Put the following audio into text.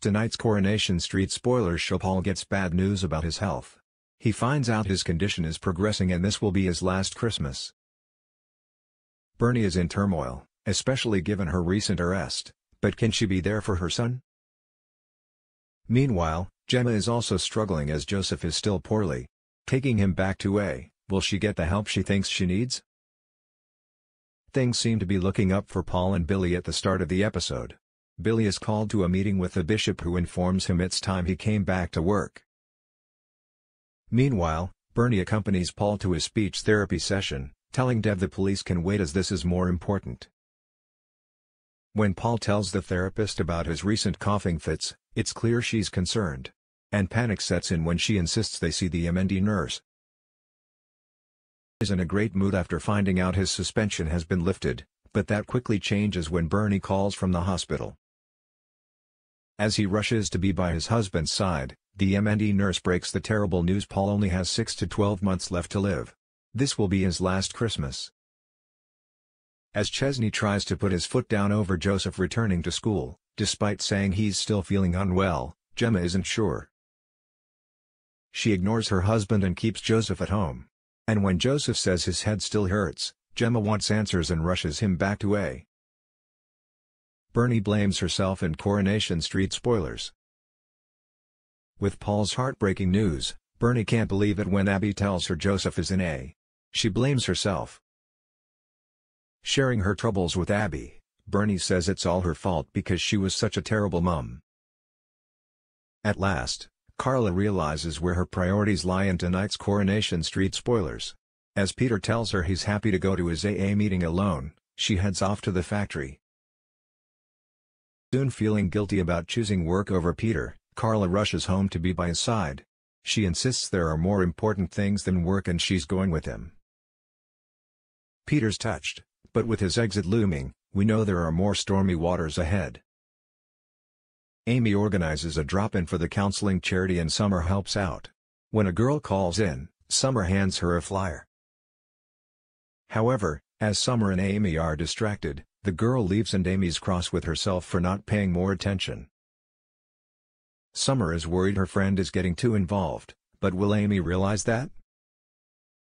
Tonight's Coronation Street spoilers show Paul gets bad news about his health. He finds out his condition is progressing and this will be his last Christmas. Bernie is in turmoil, especially given her recent arrest, but can she be there for her son? Meanwhile, Gemma is also struggling as Joseph is still poorly. Taking him back to A, will she get the help she thinks she needs? Things seem to be looking up for Paul and Billy at the start of the episode. Billy is called to a meeting with the bishop who informs him it's time he came back to work. Meanwhile, Bernie accompanies Paul to his speech therapy session, telling Dev the police can wait as this is more important. When Paul tells the therapist about his recent coughing fits, it's clear she's concerned. And panic sets in when she insists they see the MND nurse. Is in a great mood after finding out his suspension has been lifted, but that quickly changes when Bernie calls from the hospital. As he rushes to be by his husband's side, the MND nurse breaks the terrible news Paul only has 6 to 12 months left to live. This will be his last Christmas. As Chesney tries to put his foot down over Joseph returning to school, despite saying he's still feeling unwell, Gemma isn't sure. She ignores her husband and keeps Joseph at home. And when Joseph says his head still hurts, Gemma wants answers and rushes him back to A. Bernie blames herself in Coronation Street spoilers. With Paul's heartbreaking news, Bernie can't believe it when Abby tells her Joseph is in A. She blames herself. Sharing her troubles with Abby, Bernie says it's all her fault because she was such a terrible mum. At last, Carla realizes where her priorities lie in tonight's Coronation Street spoilers. As Peter tells her he's happy to go to his AA meeting alone, she heads off to the factory. Soon feeling guilty about choosing work over Peter, Carla rushes home to be by his side. She insists there are more important things than work and she's going with him. Peter's touched, but with his exit looming, we know there are more stormy waters ahead. Amy organizes a drop-in for the counseling charity and Summer helps out. When a girl calls in, Summer hands her a flyer. However, as Summer and Amy are distracted, the girl leaves and Amy's cross with herself for not paying more attention. Summer is worried her friend is getting too involved, but will Amy realize that?